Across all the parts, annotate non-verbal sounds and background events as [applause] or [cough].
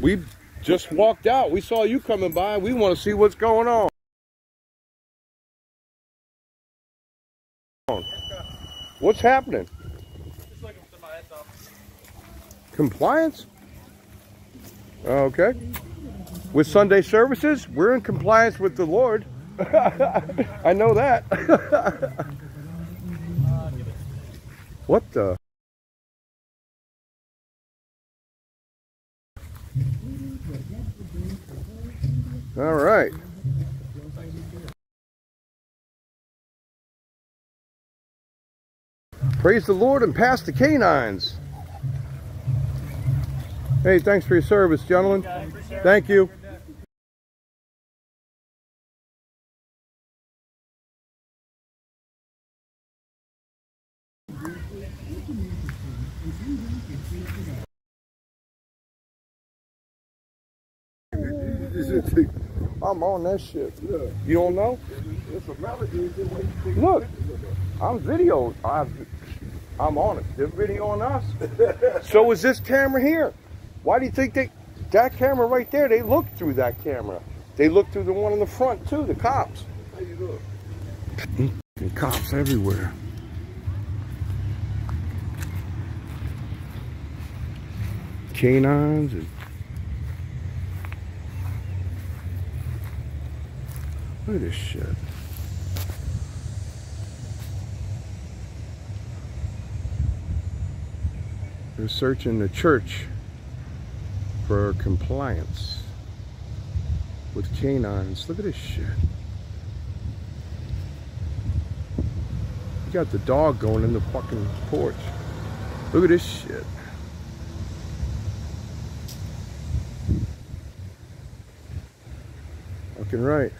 We just walked out. We saw you coming by. We want to see what's going on. What's happening? Compliance? Okay. With Sunday services, we're in compliance with the Lord. [laughs] I know that. [laughs] what the? All right. Praise the Lord and pass the canines. Hey, thanks for your service, gentlemen. Thank you. I'm on that shit. You don't know? Look, I'm video. I'm, videoed. I'm on it. They're video on us. so is this camera here. Why do you think they, that camera right there, they look through that camera. They look through the one in the front too, the cops. How you look? Cops everywhere. Canines and Look at this shit. They're searching the church for compliance with canines. Look at this shit. You got the dog going in the fucking porch. Look at this shit. Fucking right.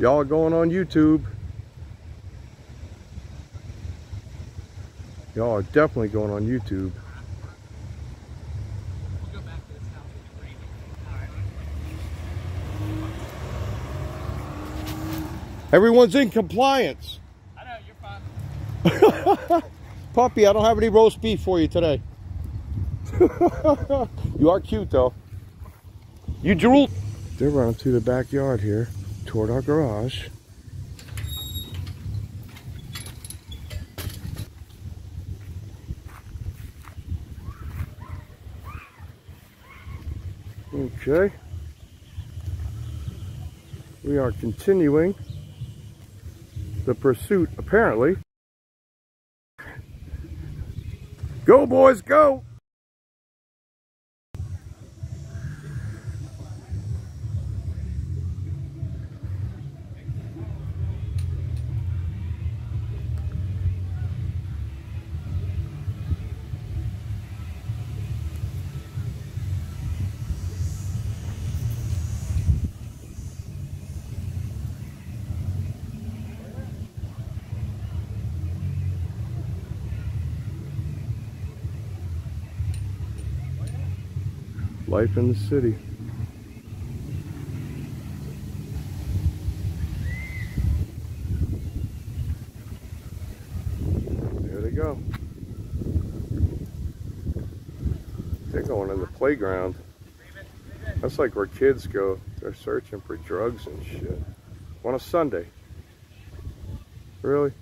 Y'all are going on YouTube. Y'all are definitely going on YouTube. Everyone's in compliance. I know, you're fine. [laughs] Puppy, I don't have any roast beef for you today. [laughs] you are cute though. You drool. They're running through the backyard here toward our garage. Okay. We are continuing the pursuit, apparently. Go, boys, go! Life in the city. There they go. They're going in the playground. That's like where kids go. They're searching for drugs and shit. On a Sunday. Really?